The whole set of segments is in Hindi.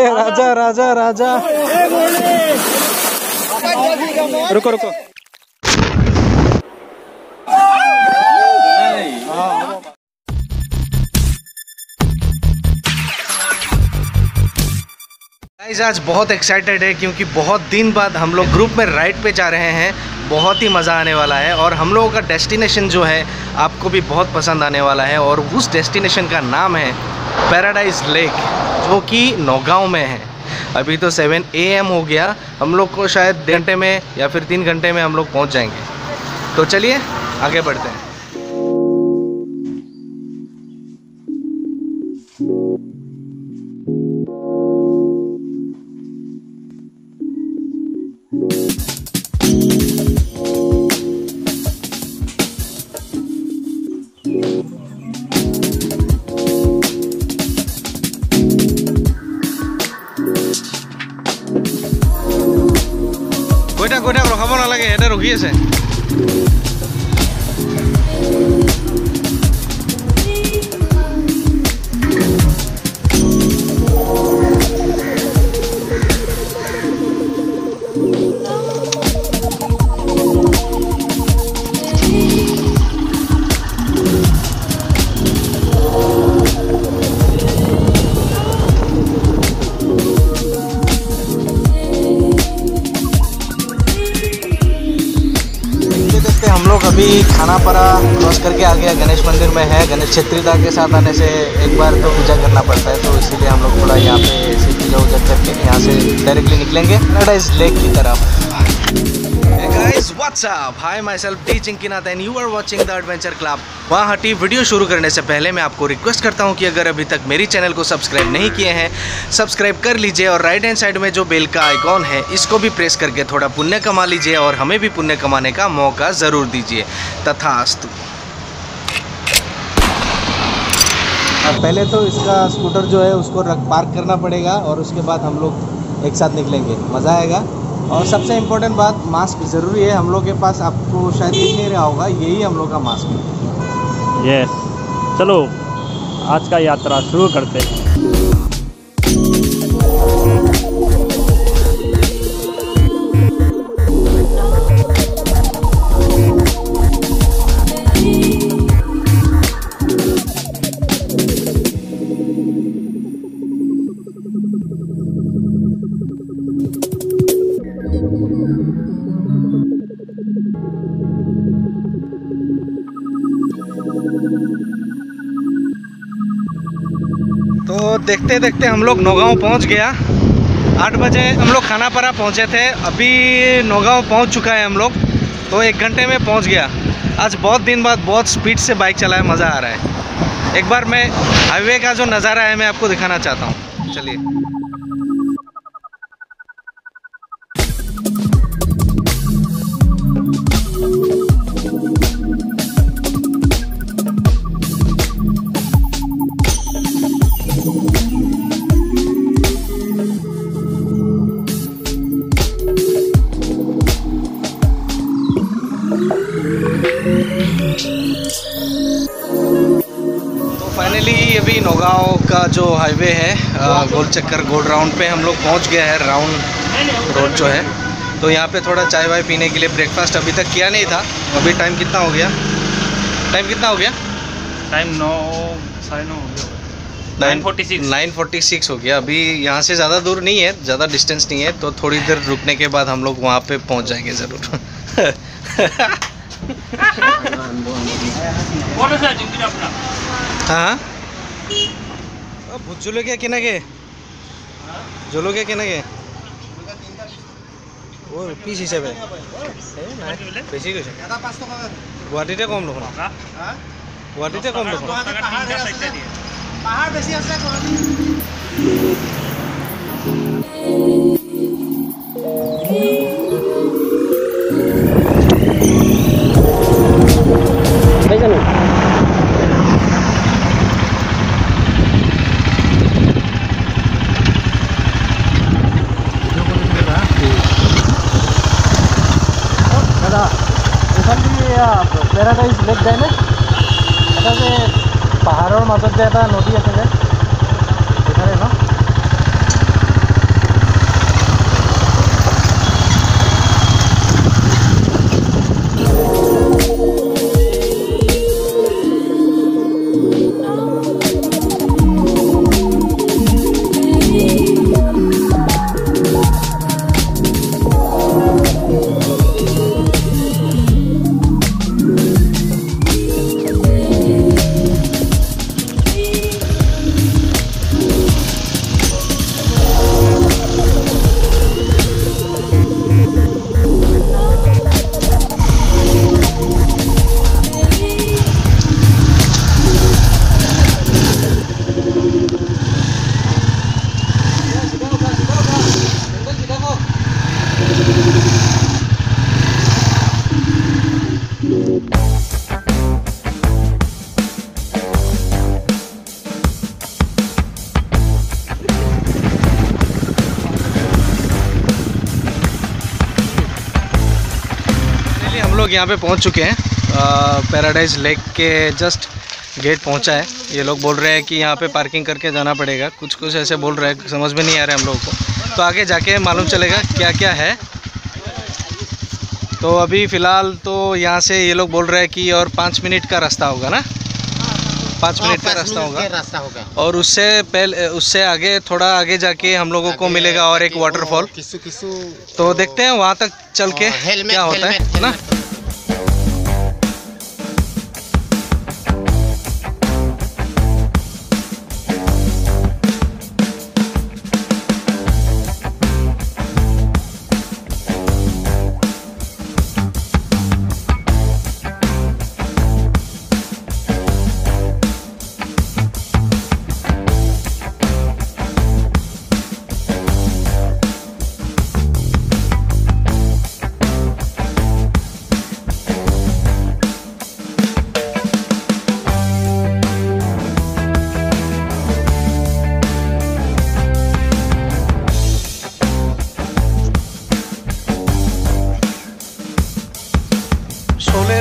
ए, राजा राजा राजा। रुको रुको। गाइस आज बहुत एक्साइटेड है क्योंकि बहुत दिन बाद हम लोग ग्रुप में राइड पे जा रहे हैं। बहुत ही मज़ा आने वाला है और हम लोगों का डेस्टिनेशन जो है, आपको भी बहुत पसंद आने वाला है और उस डेस्टिनेशन का नाम है पैराडाइज लेक, जो कि नौगांव में है। अभी तो 7 एम हो गया। हम लोग को शायद डेढ़ घंटे में या फिर तीन घंटे में हम लोग पहुँच जाएँगे। तो चलिए, आगे बढ़ते हैं। গৈ থাক ৰখাব নালাগে সিহঁতে ৰখি আছে। अभी खानापारा क्रॉस करके आ गया गणेश मंदिर में है, गणेश छत्रीदा के साथ आने से एक बार तो पूजा करना पड़ता है तो इसीलिए हम लोग थोड़ा यहाँ पे ऐसी पूजा उजा करके यहाँ से डायरेक्टली निकलेंगे पैराडाइज लेक की तरफ़। The Adventure वहाँ हटी वीडियो शुरू करने से पहले मैं आपको रिक्वेस्ट करता हूँ कि अगर अभी तक मेरी चैनल को सब्सक्राइब नहीं किए हैं सब्सक्राइब कर लीजिए और राइट हैंड साइड में जो बेल का आइकॉन है, इसको भी प्रेस करके थोड़ा पुण्य कमा लीजिए और हमें भी पुण्य कमाने का मौका ज़रूर दीजिए। तथास्तु। पहले तो इसका स्कूटर जो है, उसको पार्क करना पड़ेगा और उसके बाद हम लोग एक साथ निकलेंगे। मज़ा आएगा? और सबसे इम्पोर्टेंट बात मास्क ज़रूरी है। हम लोग के पास आपको शायद दिख नहीं रहा होगा, यही हम लोग का मास्क है। यस चलो, आज का यात्रा शुरू करते हैं। देखते देखते हम लोग नौगांव पहुँच गया। आठ बजे हम लोग खानापारा पहुँचे थे। अभी नौगांव पहुँच चुका है हम लोग तो एक घंटे में पहुँच गया। आज बहुत दिन बाद बहुत स्पीड से बाइक चलाया मज़ा आ रहा है। एक बार मैं हाईवे का जो नज़ारा है, मैं आपको दिखाना चाहता हूँ। चलिए। हाईवे है गोल चक्कर गोल राउंड पे हम लोग पहुँच गए हैं राउंड रोड जो है। तो यहाँ पे थोड़ा चाय वाय पीने के लिए ब्रेकफास्ट अभी तक किया नहीं था। अभी टाइम कितना हो गया? टाइम कितना हो गया? टाइम नौ साढ़े नौ हो गया। Nine forty six nine forty six हो गया। अभी यहाँ से ज़्यादा दूर नहीं है ज़्यादा डिस्टेंस नहीं है तो थोड़ी देर रुकने के बाद हम लोग वहाँ पे पहुँच जाएँगे ज़रूर। हाँ। ভোট জলকীয়া কেনেকৈ? জলকীয়া কেনেকৈ? অ' পিচ হিচাপে। এই নাই বেছি কৈছে। গুৱাহাটীতে কম দেখোন। গুৱাহাটীতে কম দেখোন। দাদা কি পেৰাডাইজ লেক যায়নে এটা যে পাহাৰৰ মাজত যে এটা নদী আছে যে সেইফালে ন? लोग यहाँ पे पहुँच चुके हैं। पैराडाइज लेक के जस्ट गेट पहुँचा है। ये लोग बोल रहे हैं कि यहाँ पे पार्किंग करके जाना पड़ेगा। कुछ कुछ ऐसे बोल रहे हैं समझ में नहीं आ रहा है हम लोगों को। तो आगे जाके मालूम चलेगा क्या क्या है। तो अभी फ़िलहाल तो यहाँ से ये लोग बोल रहे हैं कि और पाँच मिनट का रास्ता होगा ना? पाँच मिनट का रास्ता होगा। रास्ता होगा। और उससे पहले उससे आगे थोड़ा आगे जाके हम लोगों को मिलेगा और एक वाटरफॉल तो देखते हैं वहाँ तक चल के हाँ, क्या होता है ना?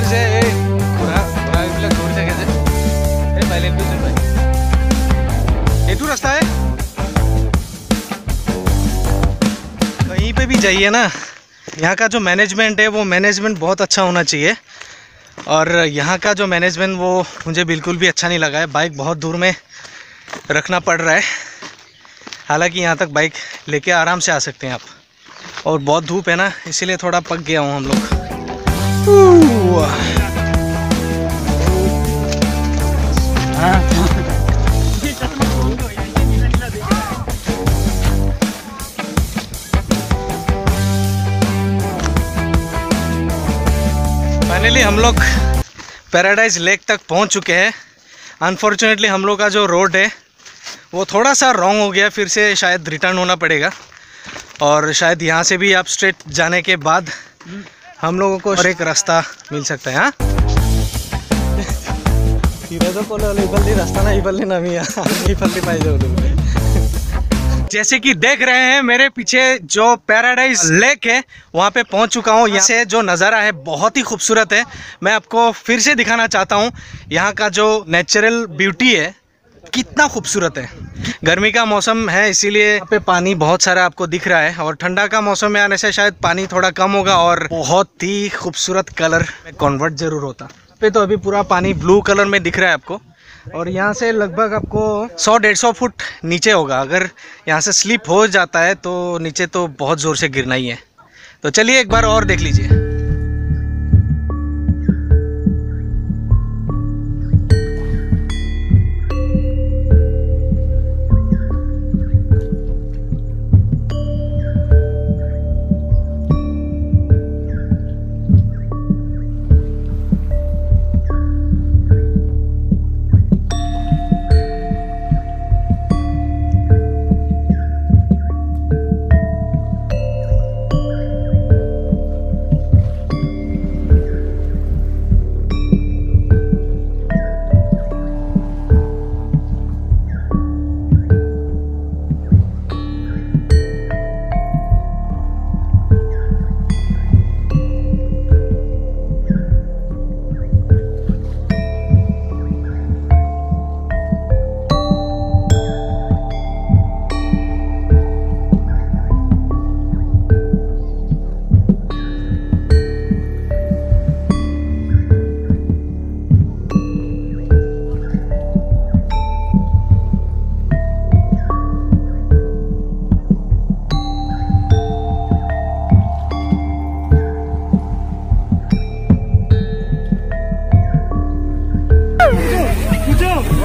energy. रास्ता है? कहीं पे भी जाइए ना, यहाँ का जो मैनेजमेंट है, वो मैनेजमेंट बहुत अच्छा होना चाहिए। और यहाँ का जो मैनेजमेंट वो मुझे बिल्कुल भी अच्छा नहीं लगा है। बाइक बहुत दूर में रखना पड़ रहा है। हालाँकि यहाँ तक बाइक लेके आराम से आ सकते हैं आप। और बहुत धूप है ना, इसीलिए थोड़ा पक गया हूँ हम लोग। फाइनली हम लोग पैराडाइज लेक तक पहुँच चुके हैं। अनफॉर्चुनेटली हम लोग का जो रोड है, वो थोड़ा सा रॉन्ग हो गया। फिर से शायद रिटर्न होना पड़ेगा। और शायद यहाँ से भी आप स्ट्रेट जाने के बाद हम लोगों को और एक रास्ता मिल सकता है हाँ? नमी पाहिजे जैसे कि देख रहे हैं मेरे पीछे जो पैराडाइज लेक है वहाँ पे पहुँच चुका हूँ। यहाँ से जो नज़ारा है बहुत ही खूबसूरत है। मैं आपको फिर से दिखाना चाहता हूँ यहाँ का जो नेचुरल ब्यूटी है कितना खूबसूरत है। गर्मी का मौसम है, इसीलिए यहाँ पे पानी बहुत सारा आपको दिख रहा है और ठंडा का मौसम में आने से शायद पानी थोड़ा कम होगा और बहुत ही खूबसूरत कलर में कन्वर्ट ज़रूर होता। पे तो अभी पूरा पानी ब्लू कलर में दिख रहा है आपको और यहाँ से लगभग आपको 100-150 फुट नीचे होगा। अगर यहाँ से स्लिप हो जाता है तो नीचे तो बहुत ज़ोर से गिरना ही है। तो चलिए एक बार और देख लीजिए। ए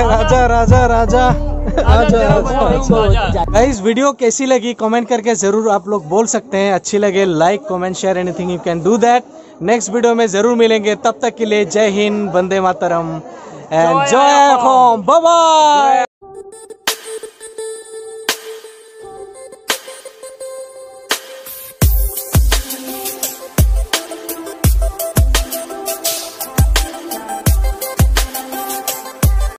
राजा राजा राजा। राजा राजा गाइस वीडियो कैसी लगी? कमेंट करके ज़रूर आप लोग बोल सकते हैं। अच्छी लगे like comment share anything you can do that next video में ज़रूर मिलेंगे। तब तक के लिए जय हिंद वंदे मातरम। एंड जय होम बाय बाय